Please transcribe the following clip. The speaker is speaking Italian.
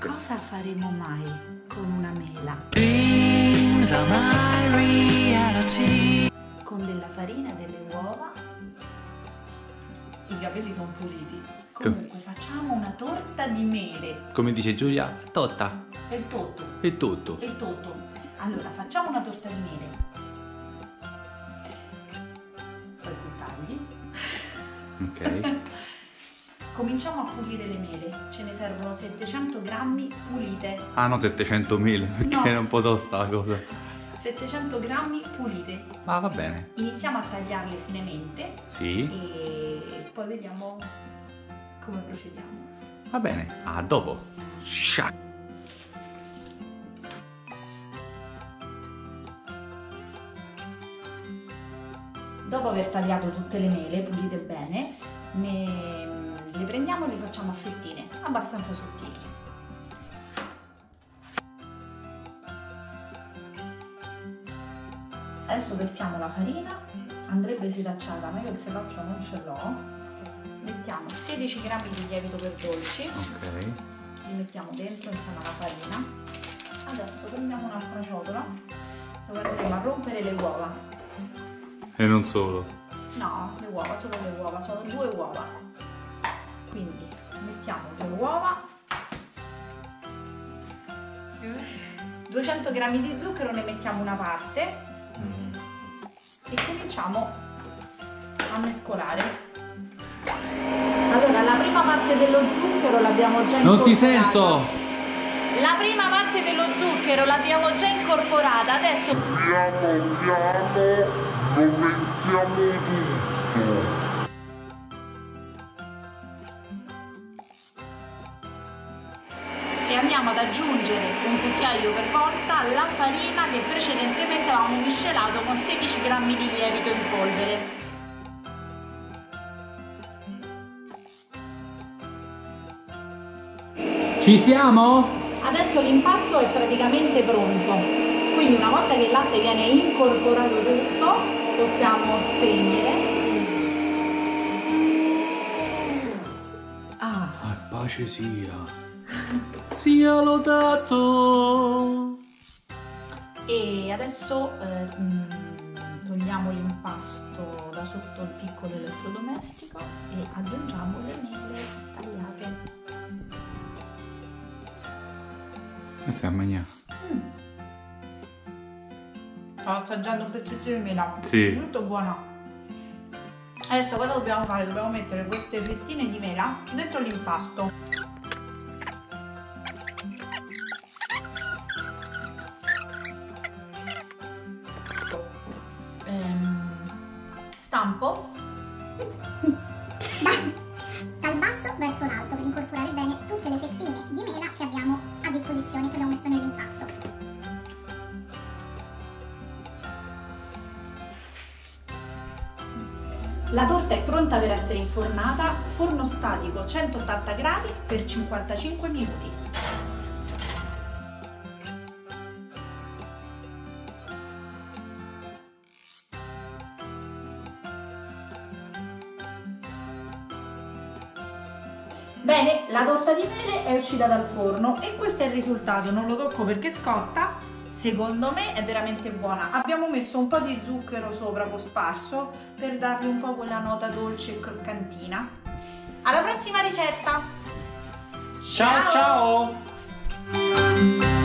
Cosa faremo mai con una mela? Dreams are my reality. Con della farina e delle uova? I capelli sono puliti. Comunque facciamo una torta di mele. Come dice Giulia, totta. È il tutto. È tutto. È il tutto. Allora, facciamo una torta di mele. Poi tu tagli. Ok. Cominciamo a pulire le mele. Ce ne servono 700 grammi pulite. Ah no, 700.000, perché No. era un po' tosta la cosa. 700 grammi pulite. Ma va bene. Iniziamo a tagliarle finemente Sì, e poi vediamo come procediamo. va bene. A dopo. Sciac. Dopo aver tagliato tutte le mele pulite bene, ne- le prendiamo e le facciamo a fettine abbastanza sottili. Adesso versiamo la farina, andrebbe setacciata, ma io il setaccio non ce l'ho. Mettiamo 16 grammi di lievito per dolci, Ok. li mettiamo dentro insieme alla farina. Adesso prendiamo un'altra ciotola dove andremo a rompere le uova. E non solo. No, le uova, solo le uova, sono due uova. Quindi mettiamo le uova. 200 g di zucchero ne mettiamo una parte Mm. e cominciamo a mescolare. Allora, la prima parte dello zucchero l'abbiamo già Non ti incorporata. sento! La prima parte dello zucchero l'abbiamo già incorporata, adesso piano piano lo mettiamo tutto. Andiamo ad aggiungere un cucchiaio per volta la farina che precedentemente avevamo miscelato con 16 g di lievito in polvere. Ci siamo? Adesso l'impasto è praticamente pronto, quindi una volta che il latte viene incorporato tutto possiamo spegnere. Ah, Ah, pace sia. Sia lodato. e adesso eh, mm, togliamo l'impasto da sotto il piccolo elettrodomestico e aggiungiamo le mele tagliate. E stai a mangiare. Sto assaggiando un pezzettino di mela. Sì. Molto buona. Adesso cosa dobbiamo fare? Dobbiamo mettere queste fettine di mela dentro l'impasto. La torta è pronta per essere infornata, forno statico 180 gradi per 55 minuti. Bene, la torta di mele è uscita dal forno e questo è il risultato, non lo tocco perché scotta, secondo me è veramente buona. Abbiamo messo un po' di zucchero sopra cosparso per dargli un po' quella nota dolce e croccantina. Alla prossima ricetta! Ciao Ciao. ciao.